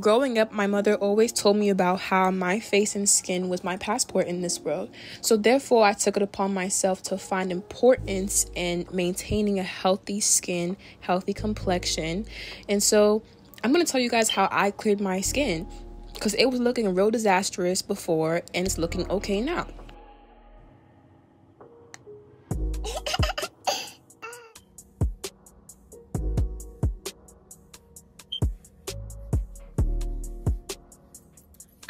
Growing up, my mother always told me about how my face and skin was my passport in this world. So, therefore, I took it upon myself to find importance in maintaining a healthy skin, healthy complexion. And so, I'm going to tell you guys how I cleared my skin because it was looking real disastrous before and it's looking okay now.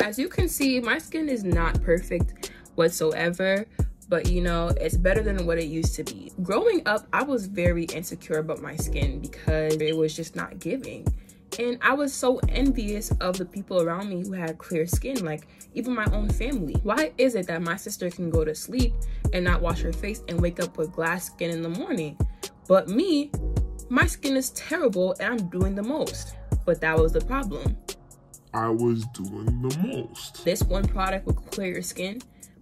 As you can see, my skin is not perfect whatsoever, but you know, it's better than what it used to be. Growing up, I was very insecure about my skin because it was just not giving. And I was so envious of the people around me who had clear skin, like even my own family. Why is it that my sister can go to sleep and not wash her face and wake up with glass skin in the morning? But me, my skin is terrible and I'm doing the most. But that was the problem. I was doing the most. This one product will clear your skin,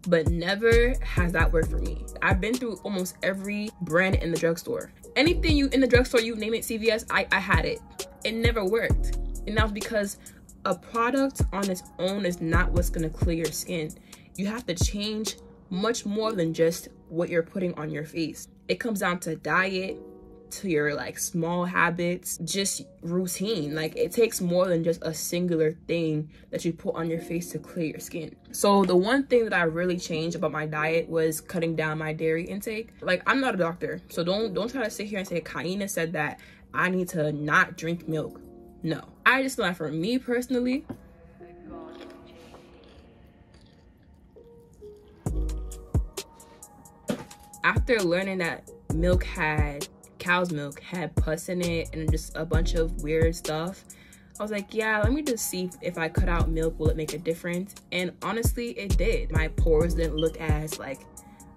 but never has that worked for me. I've been through almost every brand in the drugstore. Anything you in the drugstore, you name it CVS, I, I had it. It never worked. And that's because a product on its own is not what's gonna clear your skin. You have to change much more than just what you're putting on your face. It comes down to diet, to your like small habits, just routine. Like it takes more than just a singular thing that you put on your face to clear your skin. So the one thing that I really changed about my diet was cutting down my dairy intake. Like I'm not a doctor, so don't don't try to sit here and say Kaina said that I need to not drink milk. No. I just know for me personally, after learning that milk had cow's milk had pus in it and just a bunch of weird stuff. I was like, yeah, let me just see if I cut out milk, will it make a difference? And honestly, it did. My pores didn't look as like,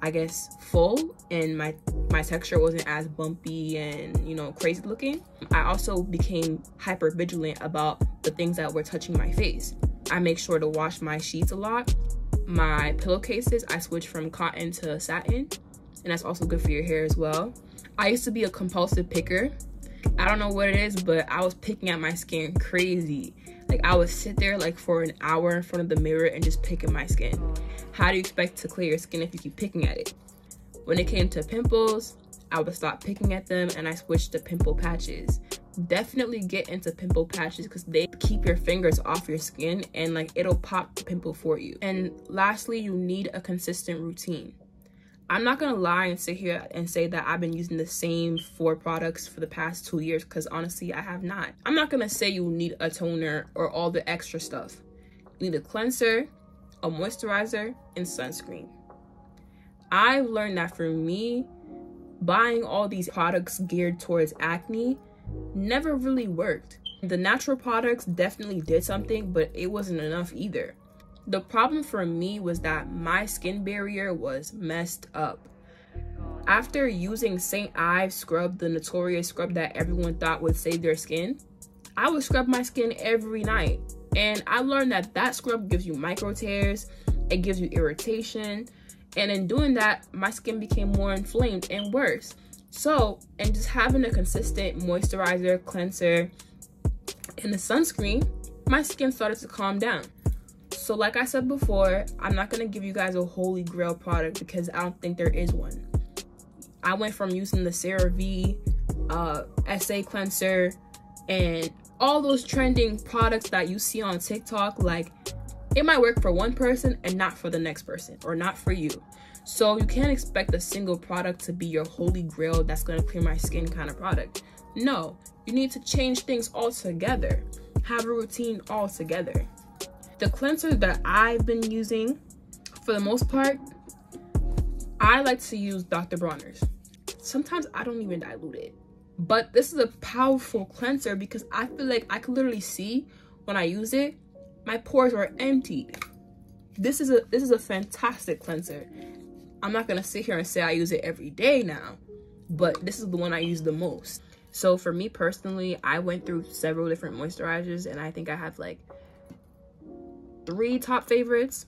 I guess, full and my, my texture wasn't as bumpy and, you know, crazy looking. I also became hyper vigilant about the things that were touching my face. I make sure to wash my sheets a lot. My pillowcases, I switch from cotton to satin and that's also good for your hair as well. I used to be a compulsive picker. I don't know what it is, but I was picking at my skin crazy. Like I would sit there like for an hour in front of the mirror and just picking my skin. How do you expect to clear your skin if you keep picking at it? When it came to pimples, I would stop picking at them and I switched to pimple patches. Definitely get into pimple patches because they keep your fingers off your skin and like it'll pop the pimple for you. And lastly, you need a consistent routine. I'm not gonna lie and sit here and say that I've been using the same four products for the past two years because honestly, I have not. I'm not gonna say you need a toner or all the extra stuff. You need a cleanser, a moisturizer, and sunscreen. I've learned that for me, buying all these products geared towards acne never really worked. The natural products definitely did something, but it wasn't enough either. The problem for me was that my skin barrier was messed up. After using St. Ives scrub, the notorious scrub that everyone thought would save their skin, I would scrub my skin every night. And I learned that that scrub gives you micro tears, it gives you irritation, and in doing that, my skin became more inflamed and worse. So, and just having a consistent moisturizer, cleanser, and a sunscreen, my skin started to calm down. So like I said before, I'm not going to give you guys a holy grail product because I don't think there is one. I went from using the CeraVe uh, SA cleanser and all those trending products that you see on TikTok, like it might work for one person and not for the next person or not for you. So you can't expect a single product to be your holy grail that's to clear my skin kind of product. No, you need to change things altogether. Have a routine altogether. The cleanser that I've been using, for the most part, I like to use Dr. Bronner's. Sometimes I don't even dilute it. But this is a powerful cleanser because I feel like I can literally see when I use it, my pores are emptied. This is a this is a fantastic cleanser. I'm not gonna sit here and say I use it every day now, but this is the one I use the most. So for me personally, I went through several different moisturizers and I think I have like three top favorites.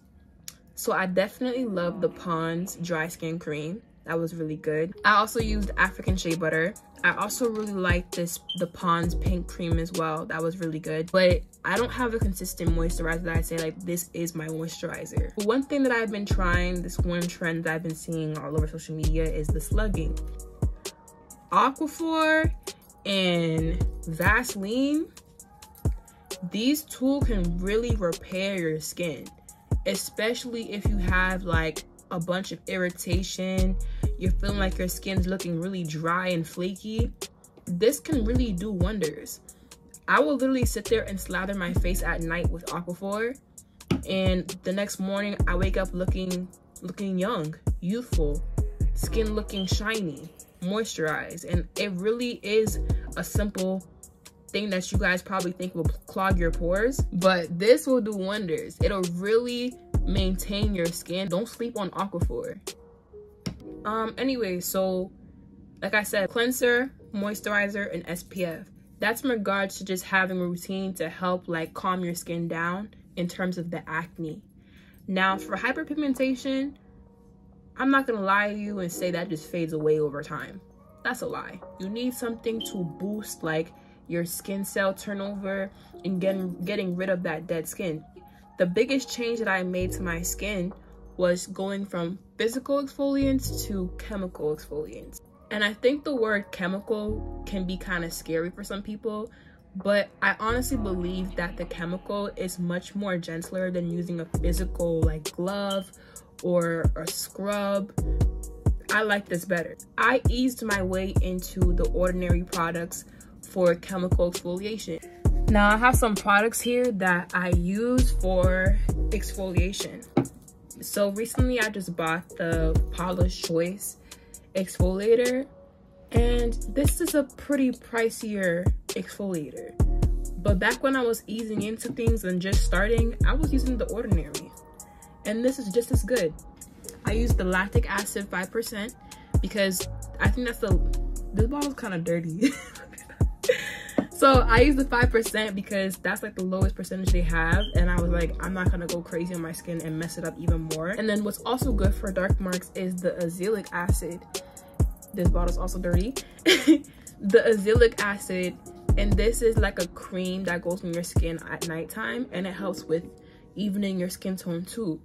So I definitely love the Pond's Dry Skin Cream. That was really good. I also used African shea butter. I also really like this, the Pond's pink cream as well. That was really good. But I don't have a consistent moisturizer that I say like, this is my moisturizer. One thing that I've been trying, this one trend that I've been seeing all over social media is the slugging. Aquaphor and Vaseline, these two can really repair your skin, especially if you have like a bunch of irritation, you're feeling like your skin's looking really dry and flaky. This can really do wonders. I will literally sit there and slather my face at night with Aquaphor and the next morning I wake up looking looking young, youthful, skin looking shiny, moisturized. And it really is a simple thing that you guys probably think will clog your pores, but this will do wonders. It'll really maintain your skin. Don't sleep on Aquaphor. Um, anyway, so like I said, cleanser, moisturizer, and SPF. That's in regards to just having a routine to help like calm your skin down in terms of the acne. Now for hyperpigmentation, I'm not gonna lie to you and say that just fades away over time. That's a lie. You need something to boost like your skin cell turnover and getting getting rid of that dead skin. The biggest change that I made to my skin was going from physical exfoliants to chemical exfoliants. And I think the word chemical can be kind of scary for some people, but I honestly believe that the chemical is much more gentler than using a physical like glove or a scrub. I like this better. I eased my way into the ordinary products for chemical exfoliation. Now I have some products here that I use for exfoliation. So recently I just bought the Paula's Choice exfoliator and this is a pretty pricier exfoliator. But back when I was easing into things and just starting, I was using the ordinary and this is just as good. I use the lactic acid 5% because I think that's the, this bottle's kind of dirty. so I use the 5% because that's like the lowest percentage they have. And I was like, I'm not gonna go crazy on my skin and mess it up even more. And then what's also good for dark marks is the azelaic acid. This bottle's also dirty. the azelaic acid and this is like a cream that goes on your skin at nighttime and it helps with evening your skin tone too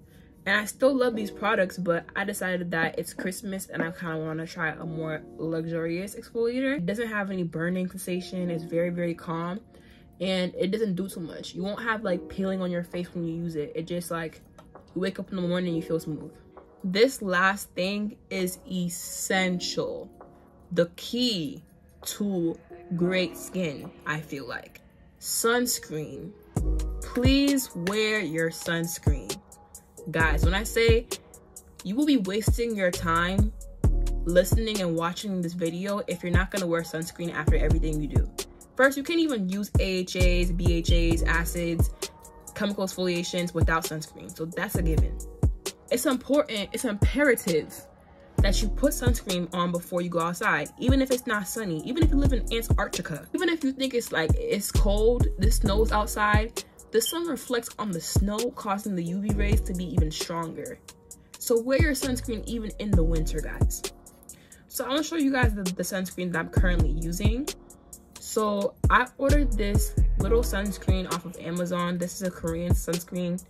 and I still love these products, but I decided that it's Christmas and I kind of want to try a more luxurious exfoliator. It doesn't have any burning sensation. It's very, very calm and it doesn't do too much. You won't have like peeling on your face when you use it. It just like, you wake up in the morning you feel smooth. This last thing is essential. The key to great skin, I feel like. Sunscreen. Please wear your sunscreen guys when i say you will be wasting your time listening and watching this video if you're not going to wear sunscreen after everything you do. First you can't even use ahas bhas acids chemical exfoliations without sunscreen. So that's a given. It's important it's imperative that you put sunscreen on before you go outside even if it's not sunny even if you live in antarctica even if you think it's like it's cold the snow's outside the sun reflects on the snow, causing the UV rays to be even stronger. So wear your sunscreen even in the winter, guys. So I want to show you guys the, the sunscreen that I'm currently using. So I ordered this little sunscreen off of Amazon. This is a Korean sunscreen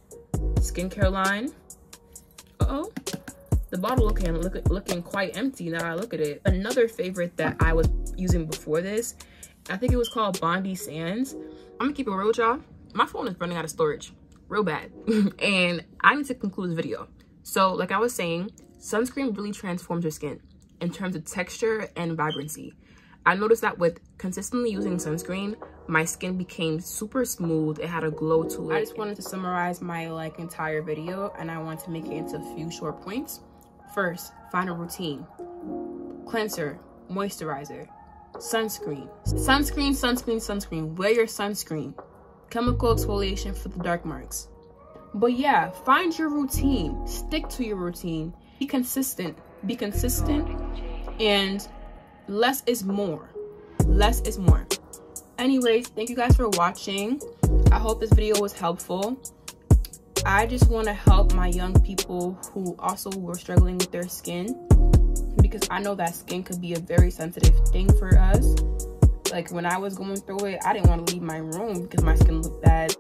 skincare line. Uh-oh. The bottle looking, look, looking quite empty now I look at it. Another favorite that I was using before this, I think it was called Bondi Sands. I'm gonna keep it real y'all my phone is running out of storage real bad and i need to conclude this video. So like i was saying sunscreen really transforms your skin in terms of texture and vibrancy. I noticed that with consistently using sunscreen my skin became super smooth. It had a glow to it. i just wanted to summarize my like entire video and i want to make it into a few short points. First find a routine. Cleanser moisturizer sunscreen. Sunscreen sunscreen sunscreen. Wear your sunscreen chemical exfoliation for the dark marks. But yeah, find your routine, stick to your routine, be consistent, be consistent, and less is more. Less is more. Anyways, thank you guys for watching. I hope this video was helpful. I just want to help my young people who also were struggling with their skin because I know that skin could be a very sensitive thing for us. Like when I was going through it, I didn't want to leave my room because my skin looked bad.